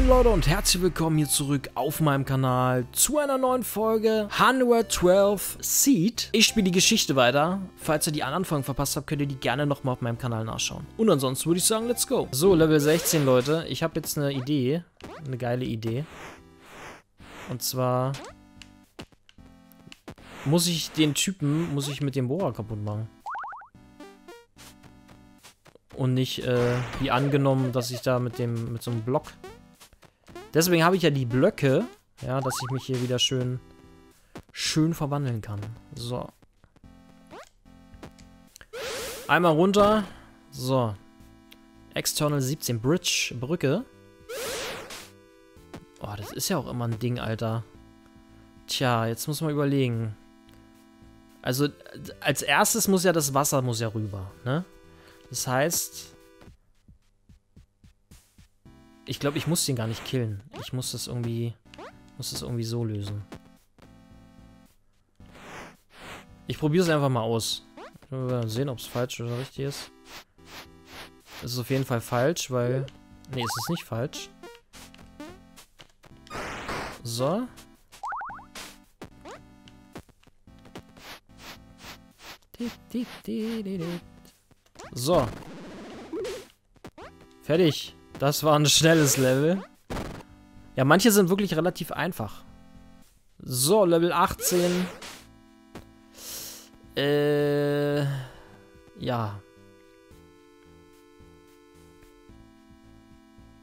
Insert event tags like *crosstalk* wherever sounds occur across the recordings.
Moin Leute und herzlich willkommen hier zurück auf meinem Kanal zu einer neuen Folge 112 Seed. Ich spiele die Geschichte weiter. Falls ihr die anderen Folgen verpasst habt, könnt ihr die gerne nochmal auf meinem Kanal nachschauen. Und ansonsten würde ich sagen, let's go. So, Level 16, Leute. Ich habe jetzt eine Idee. Eine geile Idee. Und zwar muss ich den Typen, muss ich mit dem Bohrer kaputt machen. Und nicht, äh, wie angenommen, dass ich da mit dem, mit so einem Block Deswegen habe ich ja die Blöcke, ja, dass ich mich hier wieder schön, schön verwandeln kann. So. Einmal runter. So. External 17 Bridge, Brücke. Oh, das ist ja auch immer ein Ding, Alter. Tja, jetzt muss man überlegen. Also, als erstes muss ja das Wasser muss ja rüber, ne? Das heißt, ich glaube, ich muss den gar nicht killen. Ich muss das irgendwie... Muss das irgendwie so lösen. Ich probiere es einfach mal aus. Wir sehen, ob es falsch oder richtig ist. Es ist auf jeden Fall falsch, weil... Ne, es ist nicht falsch. So. So. Fertig. Das war ein schnelles Level. Ja, manche sind wirklich relativ einfach. So, Level 18. Äh, ja.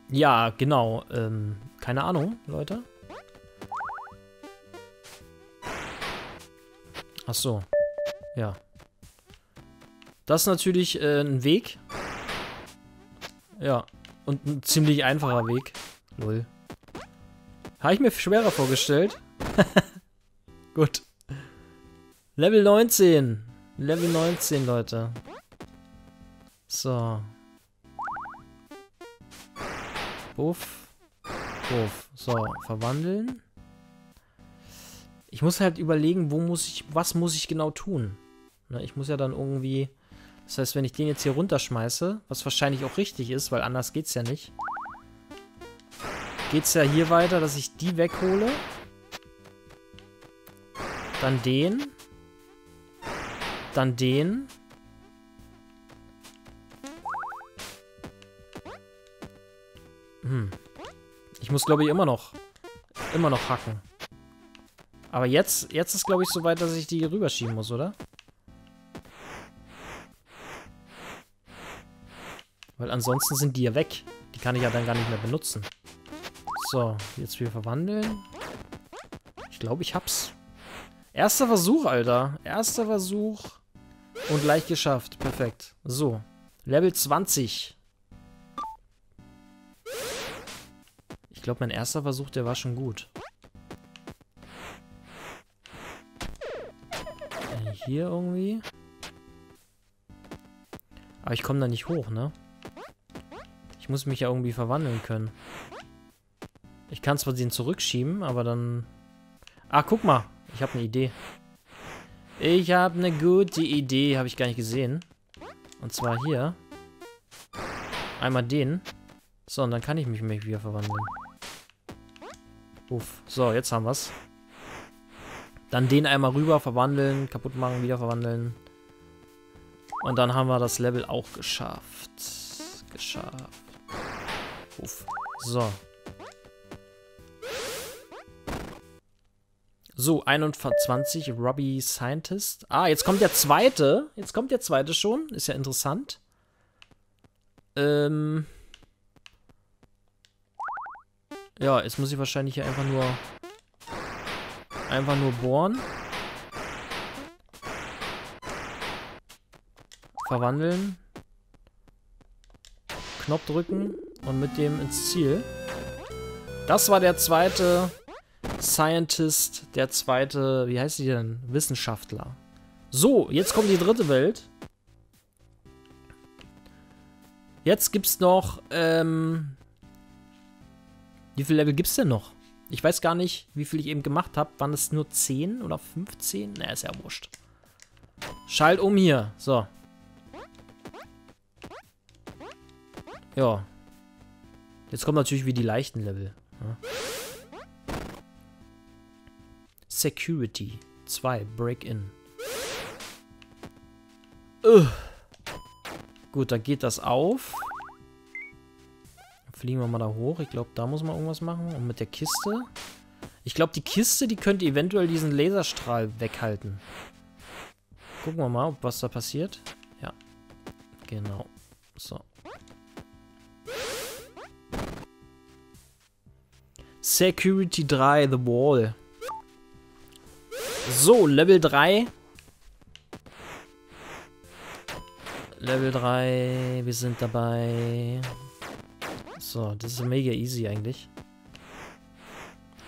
Ja, genau. Ähm, keine Ahnung, Leute. Ach so. Ja. Das ist natürlich äh, ein Weg. Ja. Und ein ziemlich einfacher Weg. Null. Habe ich mir schwerer vorgestellt. *laughs* Gut. Level 19. Level 19, Leute. So. Buff. Buff. So, verwandeln. Ich muss halt überlegen, wo muss ich, was muss ich genau tun. Ne, ich muss ja dann irgendwie das heißt, wenn ich den jetzt hier runterschmeiße, was wahrscheinlich auch richtig ist, weil anders geht's ja nicht, geht's ja hier weiter, dass ich die weghole. Dann den. Dann den. Hm. Ich muss, glaube ich, immer noch immer noch hacken. Aber jetzt, jetzt ist, glaube ich, so weit, dass ich die rüberschieben muss, oder? Weil ansonsten sind die ja weg. Die kann ich ja dann gar nicht mehr benutzen. So, jetzt wieder verwandeln. Ich glaube, ich hab's. Erster Versuch, Alter. Erster Versuch. Und gleich geschafft. Perfekt. So. Level 20. Ich glaube, mein erster Versuch, der war schon gut. Äh, hier irgendwie. Aber ich komme da nicht hoch, ne? Ich muss mich ja irgendwie verwandeln können. Ich kann zwar den zurückschieben, aber dann... Ah, guck mal. Ich habe eine Idee. Ich habe eine gute Idee. Habe ich gar nicht gesehen. Und zwar hier. Einmal den. So, und dann kann ich mich wieder verwandeln. Uff. So, jetzt haben wir's. Dann den einmal rüber verwandeln, kaputt machen, wieder verwandeln. Und dann haben wir das Level auch geschafft. Geschafft. Uff. So. So, 21, Robbie Scientist. Ah, jetzt kommt der zweite. Jetzt kommt der zweite schon. Ist ja interessant. Ähm. Ja, jetzt muss ich wahrscheinlich hier einfach nur... Einfach nur bohren. Verwandeln. Knopf drücken und mit dem ins Ziel. Das war der zweite Scientist, der zweite, wie heißt die denn? Wissenschaftler. So, jetzt kommt die dritte Welt. Jetzt gibt's noch, ähm, wie viele Level gibt's denn noch? Ich weiß gar nicht, wie viel ich eben gemacht habe. Waren es nur 10 oder 15? Na, ist ja wurscht. Schalt um hier. So. Jetzt kommen natürlich wie die leichten Level. Ja. Security 2, Break-In. Gut, da geht das auf. Fliegen wir mal da hoch. Ich glaube, da muss man irgendwas machen. Und mit der Kiste. Ich glaube, die Kiste, die könnte eventuell diesen Laserstrahl weghalten. Gucken wir mal, ob was da passiert. Ja. Genau. So. Security 3, The Wall. So, Level 3. Level 3, wir sind dabei. So, das ist mega easy eigentlich.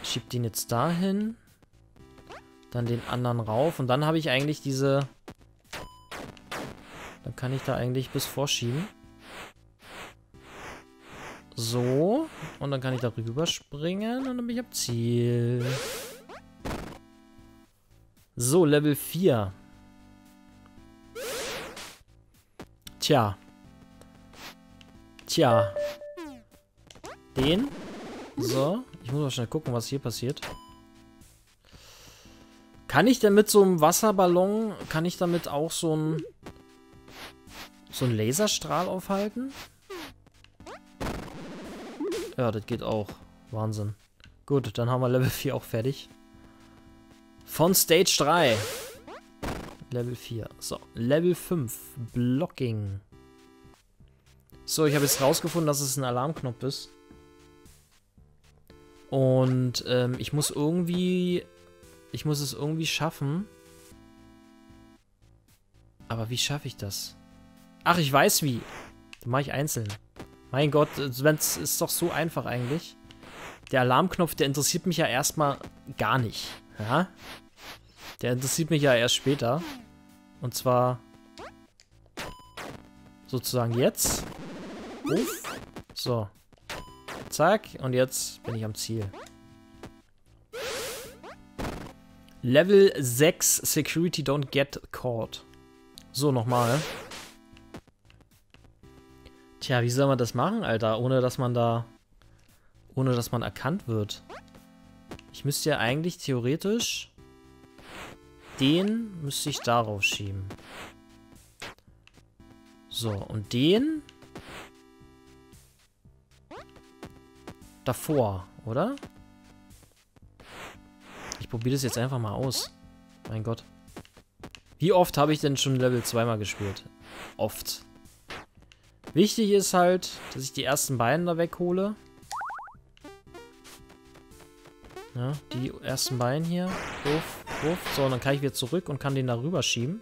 Schieb den jetzt dahin. Dann den anderen rauf. Und dann habe ich eigentlich diese... Dann kann ich da eigentlich bis vorschieben. So. Und dann kann ich da rüber springen. Und dann bin ich am Ziel. So, Level 4. Tja. Tja. Den. So. Ich muss mal schnell gucken, was hier passiert. Kann ich denn mit so einem Wasserballon, kann ich damit auch so ein so einen Laserstrahl aufhalten? Ja, das geht auch. Wahnsinn. Gut, dann haben wir Level 4 auch fertig. Von Stage 3. Level 4. So, Level 5. Blocking. So, ich habe jetzt rausgefunden, dass es ein Alarmknopf ist. Und ähm, ich muss irgendwie... Ich muss es irgendwie schaffen. Aber wie schaffe ich das? Ach, ich weiß wie. Das mache ich einzeln. Mein Gott, es ist doch so einfach eigentlich. Der Alarmknopf, der interessiert mich ja erstmal gar nicht. Ja? Der interessiert mich ja erst später. Und zwar sozusagen jetzt. Uff. So. Zack. Und jetzt bin ich am Ziel. Level 6 Security Don't Get Caught. So, nochmal. Tja, wie soll man das machen, Alter? Ohne, dass man da... Ohne, dass man erkannt wird. Ich müsste ja eigentlich theoretisch... Den müsste ich darauf schieben. So, und den... Davor, oder? Ich probiere das jetzt einfach mal aus. Mein Gott. Wie oft habe ich denn schon Level 2 mal gespielt? Oft. Wichtig ist halt, dass ich die ersten beiden da weghole. Ja, die ersten beiden hier. Uff, uff. So, und dann kann ich wieder zurück und kann den da rüber schieben.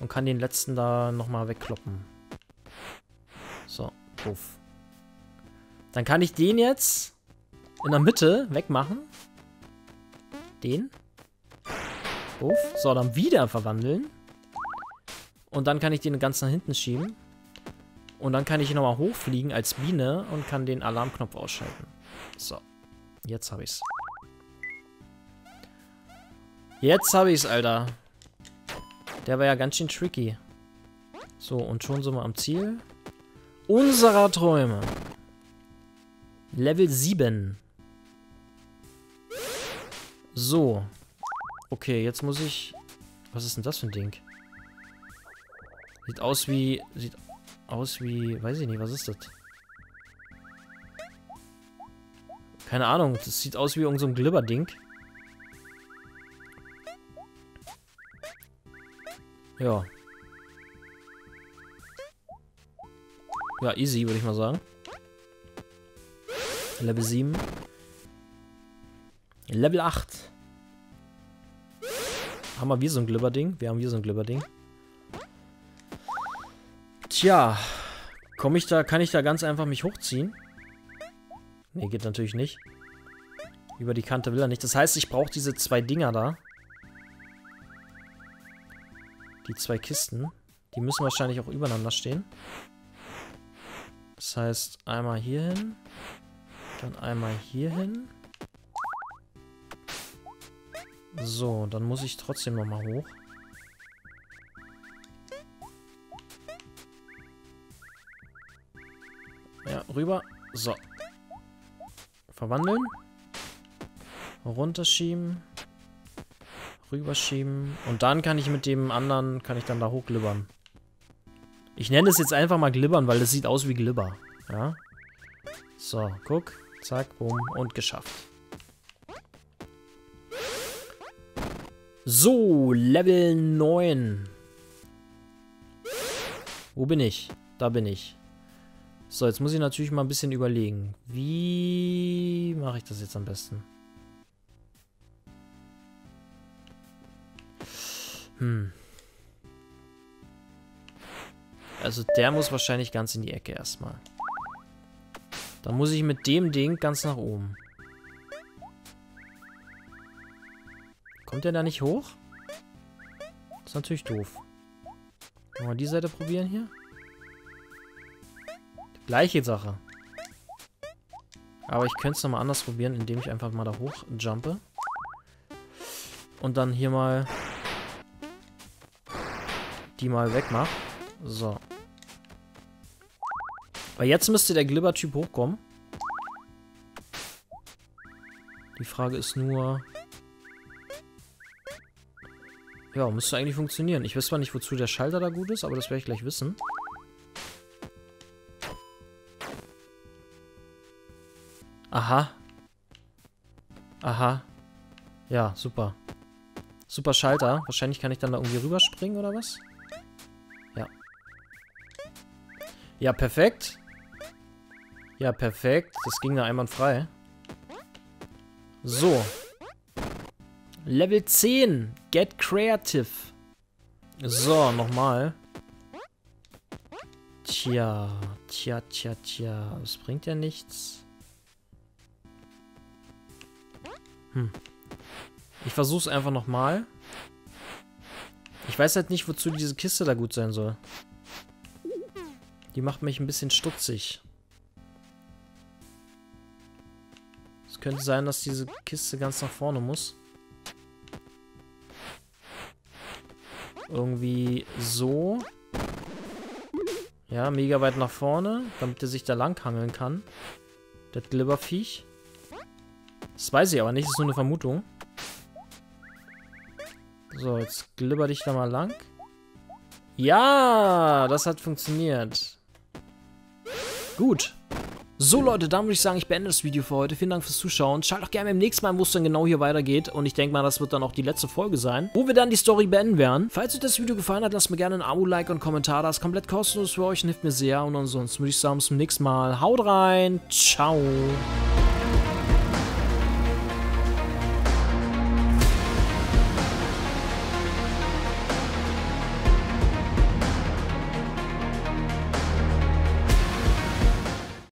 Und kann den letzten da nochmal wegkloppen. So, uff. Dann kann ich den jetzt in der Mitte wegmachen. Den. Uff. So, dann wieder verwandeln. Und dann kann ich den ganz nach hinten schieben. Und dann kann ich nochmal hochfliegen als Biene und kann den Alarmknopf ausschalten. So. Jetzt habe ich's. Jetzt habe ich's, Alter. Der war ja ganz schön tricky. So, und schon sind wir am Ziel. Unserer Träume. Level 7. So. Okay, jetzt muss ich... Was ist denn das für ein Ding? Sieht aus wie... Sieht aus wie... Weiß ich nicht, was ist das? Keine Ahnung, das sieht aus wie irgendein so Glibber-Ding. Ja. Ja, easy, würde ich mal sagen. Level 7. Level 8. Haben wir wieder so ein Glibber-Ding? Wir haben wieder so ein Glibber-Ding. Tja. Komme ich da, kann ich da ganz einfach mich hochziehen? Ne, geht natürlich nicht. Über die Kante will er nicht. Das heißt, ich brauche diese zwei Dinger da. Die zwei Kisten. Die müssen wahrscheinlich auch übereinander stehen. Das heißt, einmal hier hin. Dann einmal hier hin. So, dann muss ich trotzdem nochmal hoch. Ja, rüber. So. Verwandeln. Runterschieben. Rüberschieben. Und dann kann ich mit dem anderen, kann ich dann da hochglibbern. Ich nenne es jetzt einfach mal glibbern, weil das sieht aus wie Glibber. Ja. So, guck. Zack, boom. Und geschafft. So, Level 9. Wo bin ich? Da bin ich. So, jetzt muss ich natürlich mal ein bisschen überlegen. Wie mache ich das jetzt am besten? Hm. Also der muss wahrscheinlich ganz in die Ecke erstmal. Da muss ich mit dem Ding ganz nach oben. Kommt der da nicht hoch? Ist natürlich doof. Wollen wir die Seite probieren hier? Gleiche Sache. Aber ich könnte es nochmal anders probieren, indem ich einfach mal da hoch jumpe. Und dann hier mal die mal wegmache. So. Weil jetzt müsste der Glibber-Typ hochkommen. Die Frage ist nur... Ja, müsste eigentlich funktionieren. Ich weiß zwar nicht, wozu der Schalter da gut ist, aber das werde ich gleich wissen. Aha. Aha. Ja, super. Super Schalter. Wahrscheinlich kann ich dann da irgendwie rüberspringen oder was? Ja. Ja, perfekt. Ja, perfekt. Das ging da einwandfrei. So. Level 10. Get Creative. So, nochmal. Tja, tja, tja, tja. Das bringt ja nichts. Hm. Ich versuch's einfach nochmal. Ich weiß halt nicht, wozu diese Kiste da gut sein soll. Die macht mich ein bisschen stutzig. Es könnte sein, dass diese Kiste ganz nach vorne muss. Irgendwie so. Ja, mega weit nach vorne, damit er sich da lang hangeln kann. Das Glibberviech. Das weiß ich aber nicht, das ist nur eine Vermutung. So, jetzt glibber dich da mal lang. Ja, das hat funktioniert. Gut. So Leute, dann würde ich sagen, ich beende das Video für heute. Vielen Dank fürs Zuschauen. Schaut doch gerne beim nächsten Mal, wo es dann genau hier weitergeht. Und ich denke mal, das wird dann auch die letzte Folge sein, wo wir dann die Story beenden werden. Falls euch das Video gefallen hat, lasst mir gerne ein Abo, Like und Kommentar. Das ist komplett kostenlos für euch und hilft mir sehr. Und ansonsten würde ich sagen, bis zum nächsten Mal. Haut rein. Ciao.